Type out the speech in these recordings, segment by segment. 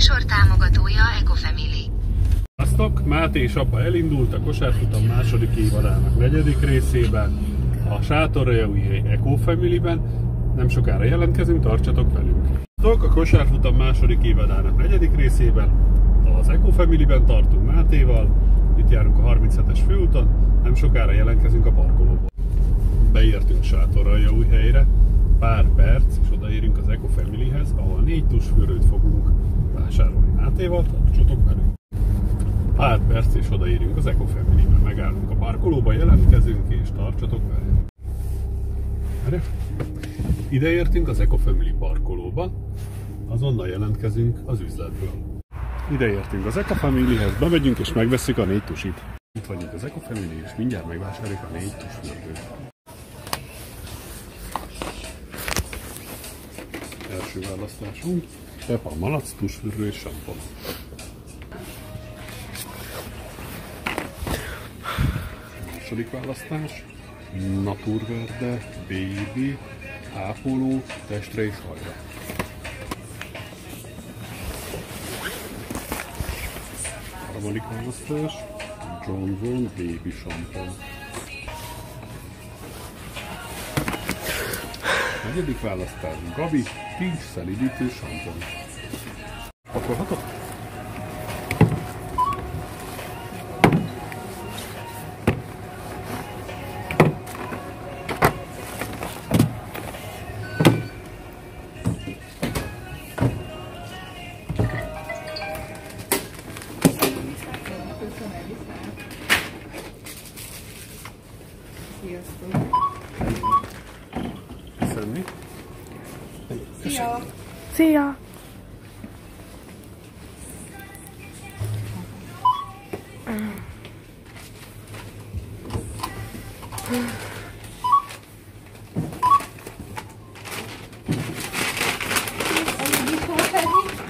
műsor támogatója Ecofamily. Sziasztok! Máté és apa elindult a kosárfutam második évadának negyedik részében, a Sátorjaui Eco Family-ben. Nem sokára jelentkezünk, tartsatok velünk! Sziasztok! A kosárfutam második évadának negyedik részében, az Eco Family-ben tartunk Mátéval, itt járunk a 37-es főúton, nem sokára jelentkezünk a parkolóban. Beértünk Sátorjaui helyre, pár perc, és odaérünk az Eco Family-hez, ahol négy tusfürdőt fogunk vásárolni Mátéval, tartsatok velünk! Pár perc és odaérünk az Eco Family-be. Megállunk a parkolóba, jelentkezünk és tartsatok velünk. Erre? Ide értünk az Eco Family parkolóba, azonnal jelentkezünk az üzletből. Ide értünk az Eco Family-hez, és megveszik a négy tusit. Itt vagyunk az Eco Family, és mindjárt megvásároljuk a négy tusfürdőt. Első választásunk, Pepa Malac, tusfürdő és sampon. Második választás, Naturverde, Baby, ápoló, testre és hajra. Harmadik választás, Johnson Baby Shampoo. Negyedik választás, Gabi, Tincs szelidítő sampon. Pakolhatok? Köszönni. Szia! Szia!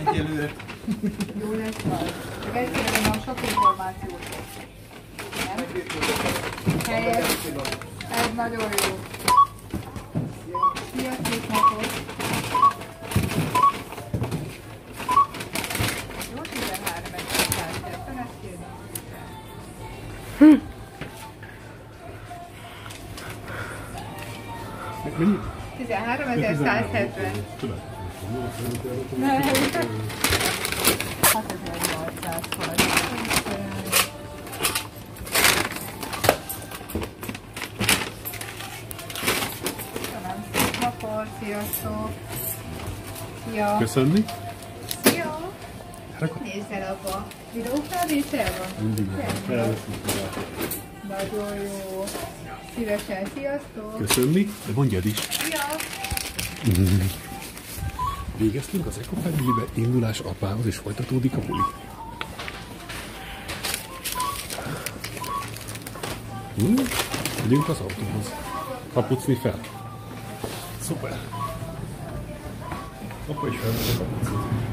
Egyelőre. Jó lesz majd. Csak egyszerűen a sok információt. Nem? Helyes. Ez nagyon jó. Mennyi? 13.170. Tudom. Nem. 6800 forint. Köszönöm szép napot, sziasztok! Szia! Köszönni. Szia! Nézzel abba. Videófelvétel van? Mindig Rendben. Nagyon jó. Szívesen, sziasztok! Köszönni, de mondjad is. Szia! Végeztünk az Eco Family-be, indulás apához, és folytatódik a buli. Hm? Megyünk az autóhoz. Kapucni fel. Szuper. Apa is felvesz a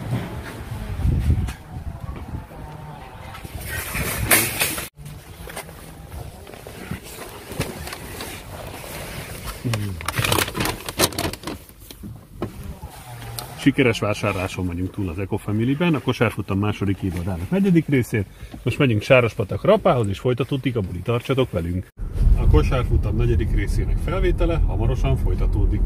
Sikeres vásárláson vagyunk túl az Eco Family-ben, a kosárfutam második évadának negyedik részén. Most megyünk Sárospatak rapához, és folytatódik a buli. Tartsatok velünk! A kosárfutam negyedik részének felvétele hamarosan folytatódik.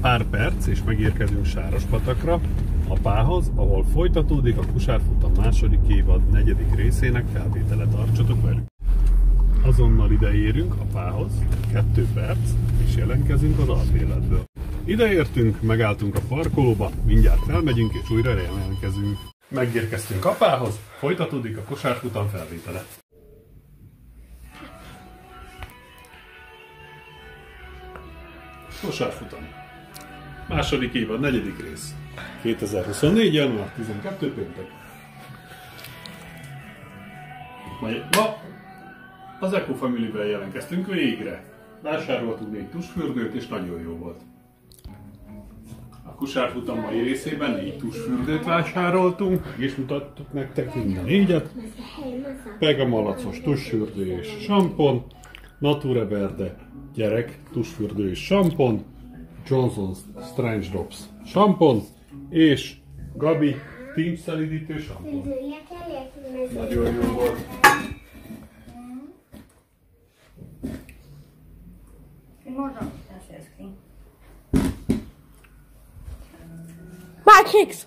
Pár perc, és megérkezünk Sárospatakra, apához, ahol folytatódik a kosárfutam második évad negyedik részének felvétele. Tartsatok velünk! Azonnal ideérünk apához, kettő perc, és jelentkezünk az albéletből. Ideértünk, megálltunk a parkolóba, mindjárt felmegyünk és újra jelentkezünk. Megérkeztünk apához, folytatódik a kosárfutam felvétele. Kosárfutam. Második évad, negyedik rész. 2024. január 12. péntek. Majd ma az Eco Family-vel jelentkeztünk végre. Vásároltunk négy tusfürdőt, és nagyon jó volt. A kosárfutam mai részében négy tusfürdőt vásároltunk, is mutattuk nektek mind a négyet. Pega malacos tusfürdő és sampon, Nature Verde gyerek tusfürdő és sampon, Johnson Strange Drops sampon, és Gabi tincs szelidítő sampon. Nagyon jó volt. Imorgon, kanske älskling. Matchix!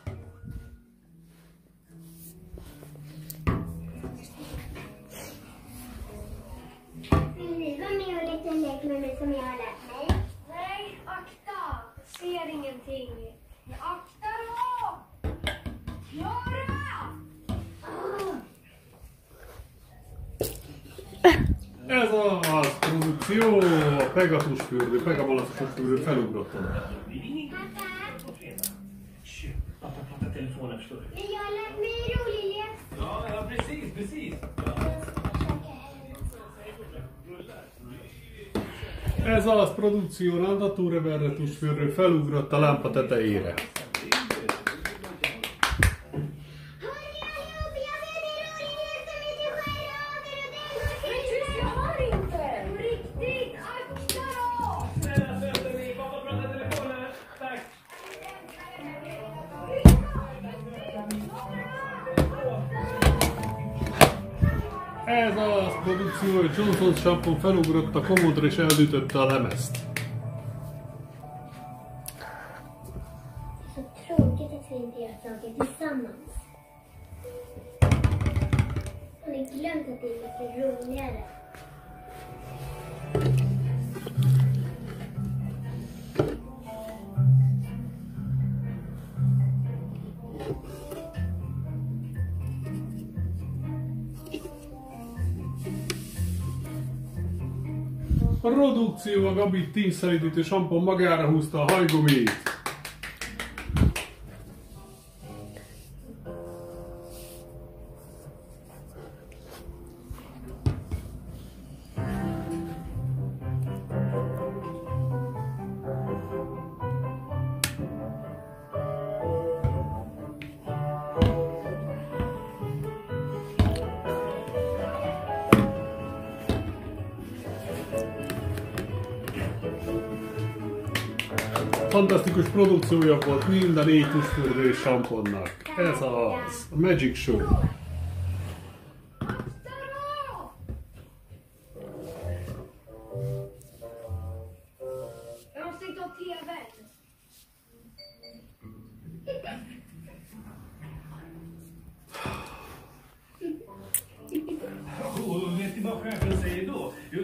Vill ni vara med och leka en lek med mig som jag har lärt mig? Nej, akta! Ser ingenting. Akta då! Klara! Ez az produkció, a Pegasus fürdő, Pegamalacos fürdő felugrott oda. Pappa pratar telefonen förstår du. Men jag lärt mig rolig. Ja, ja precis, precis. Ez az produkció, Nandatúre tusfürdő felugrott a lámpa tetejére. Ez a produkció, hogy Johnson Shampoo felugrott a komódra és elütötte a lemezt. Så tråkigt att vi inte gör saker tillsammans. Har ni glömt att det är lite roligare? Produkció a Gabi tínszerítő sampon magára húzta a hajgumit. Fantasztikus produkciója volt mind a négy tusfürdő és samponnak. Ez az, a Magic Show. Ni vad säger då? Jo,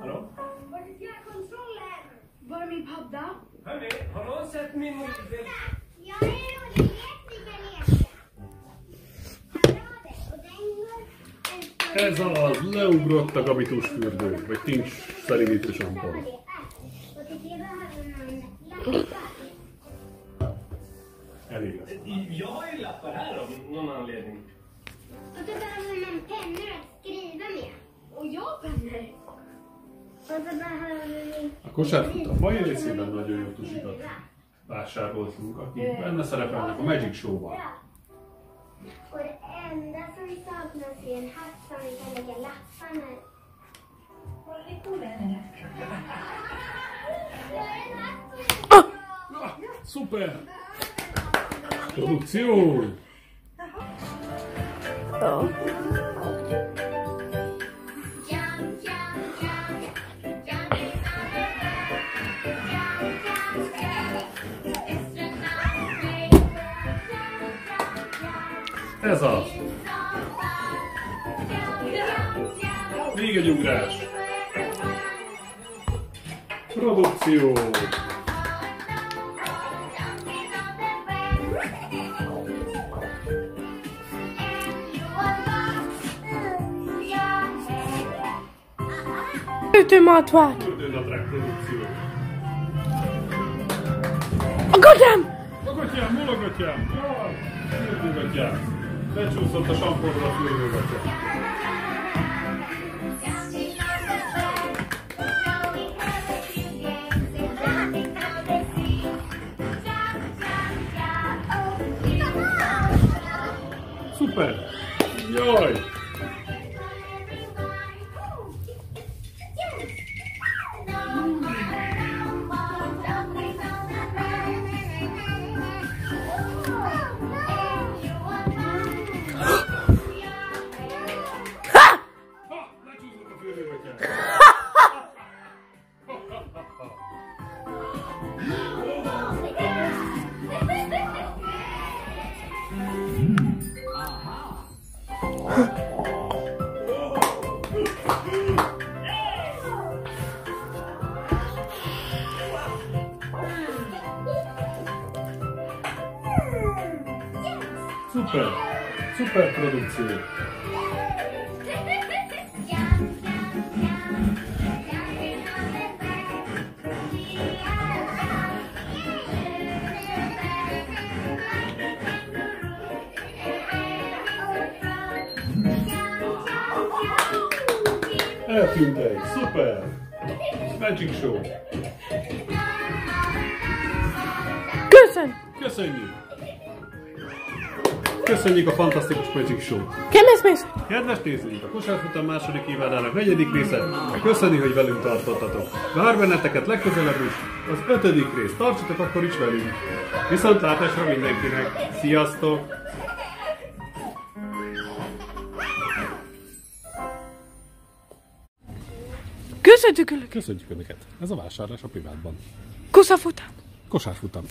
hallå? Var är fjärrkontrollen? Var är min padda? Hörni, har någon sett min mobil? Jag en rolig vi kan leka. Ez az, leugrott a Gabi tusfürdő, vagy tincs man lappar. Elég lesz. Jag har ju lappar här av någon anledning. Och så behöver man pennor att skriva med. Och jag pennor. Och så behöver A kosárfutam mai részében nagyon jó tusikat vásároltunk, akik benne szerepelnek a Magic Show-ban. Enda som saknas är en hatt som vi kan lägga lapparna i. Ah, Szuper! Produkció! Ja. Ez az! Még egy ugrás! Produkció! Produkció. A gatyám! A gatyám, gatyám? Jaj, fürdőgatyám. Lecsúszott a samponra a fürdőgatyám. Szuper! Jaj! Szuper produkció! Eltűnt egy! Szuper! Magic Show! Köszön! Köszönjük! Köszönjük a fantasztikus Magic Show-t! Kemész mész! Kedves nézőink, a Kosárfutam második évadának negyedik része, köszöni, hogy velünk tartottatok. Vár benneteket legközelebb is, az ötödik rész. Tartsatok akkor is velünk. Viszontlátásra mindenkinek. Sziasztok! Köszöntjük Önöket! Köszönjük Önöket! Ez a vásárlás a privátban. Koszafutám! Kosárfutam.